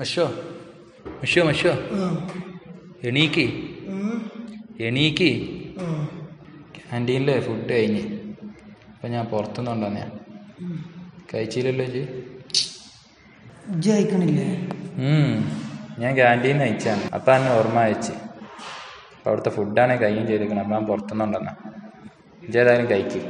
മഷോ മഷോ മഷോ. എണീക്ക്. എണീക്ക്. ക്യാന്റീനിലെ ഫുഡ് കഴിഞ്ഞ്. അപ്പം ഞാൻ പുറത്തുനിന്ന് കൊണ്ടുവന്നേ കഴിച്ചില്ലല്ലോ ജി ഇജ്ജ് ഞാൻ ക്യാന്റീനിൽ അയച്ചാണ് അപ്പം എന്നെ ഓർമ്മ അയച്ച് അപ്പം അവിടുത്തെ ഫുഡാണ് കൈയും ചെയ്തേക്കണം അപ്പം ഞാൻ പുറത്തുനിന്ന് കൊണ്ടുവന്ന ഏതായാലും കഴിക്ക്.